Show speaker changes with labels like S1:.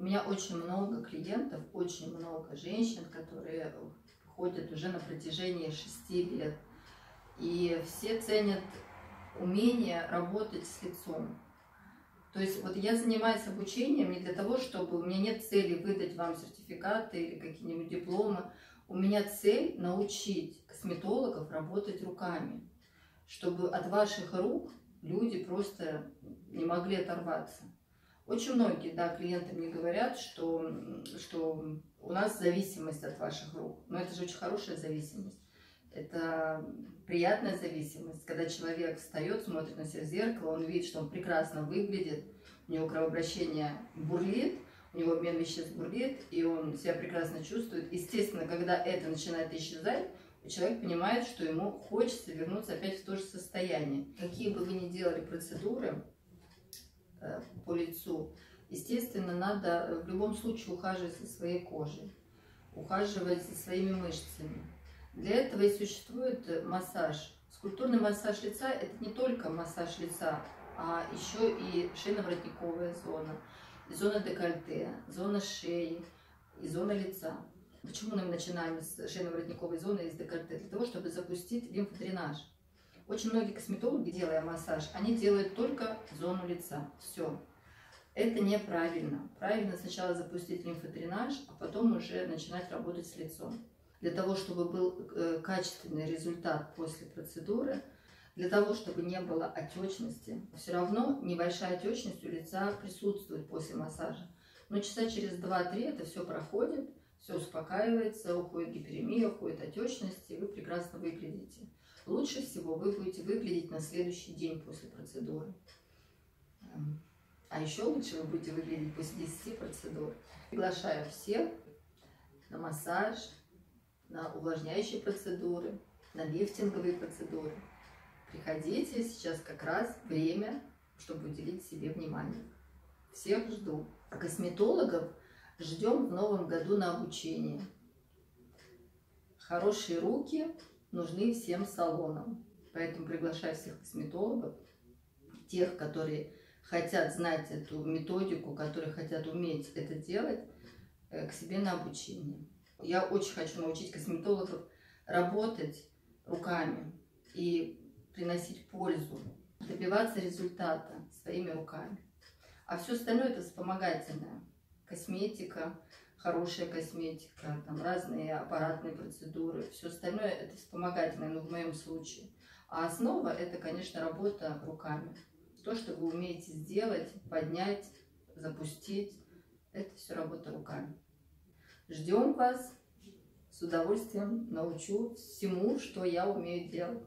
S1: У меня очень много клиентов, очень много женщин, которые ходят уже на протяжении шести лет. И все ценят умение работать с лицом. То есть вот я занимаюсь обучением не для того, чтобы у меня нет цели выдать вам сертификаты или какие-нибудь дипломы. У меня цель научить косметологов работать руками, чтобы от ваших рук люди просто не могли оторваться. Очень многие, да, клиенты мне говорят, что, что у нас зависимость от ваших рук. Но это же очень хорошая зависимость. Это приятная зависимость, когда человек встает, смотрит на себя в зеркало, он видит, что он прекрасно выглядит, у него кровообращение бурлит, у него обмен веществ бурлит, и он себя прекрасно чувствует. Естественно, когда это начинает исчезать, человек понимает, что ему хочется вернуться опять в то же состояние. Какие бы вы ни делали процедуры по лицу, естественно, надо в любом случае ухаживать за своей кожей, ухаживать за своими мышцами. Для этого и существует массаж. Скульптурный массаж лица – это не только массаж лица, а еще и шейно-воротниковая зона, зона декольте, зона шеи и зона лица. Почему мы начинаем с шейно-воротниковой зоны и с декольте? Для того, чтобы запустить лимфодренаж. Очень многие косметологи, делая массаж, они делают только зону лица. Все. Это неправильно. Правильно сначала запустить лимфодренаж, а потом уже начинать работать с лицом для того, чтобы был э, качественный результат после процедуры, для того, чтобы не было отечности. Все равно небольшая отечность у лица присутствует после массажа. Но часа через 2-3 это все проходит, все успокаивается, уходит гиперемия, уходит отечность, и вы прекрасно выглядите. Лучше всего вы будете выглядеть на следующий день после процедуры. Эм, а еще лучше вы будете выглядеть после 10 процедур. Приглашаю всех на массаж, на увлажняющие процедуры, на лифтинговые процедуры. Приходите, сейчас как раз время, чтобы уделить себе внимание. Всех жду. А косметологов ждем в новом году на обучение. Хорошие руки нужны всем салонам. Поэтому приглашаю всех косметологов, тех, которые хотят знать эту методику, которые хотят уметь это делать, э, к себе на обучение. Я очень хочу научить косметологов работать руками и приносить пользу, добиваться результата своими руками. А все остальное это вспомогательное. Косметика, хорошая косметика, там разные аппаратные процедуры. Все остальное это вспомогательное, ну в моем случае. А основа это, конечно, работа руками. То, что вы умеете сделать, поднять, запустить, это все работа руками. Ждем вас. С удовольствием научу всему, что я умею делать.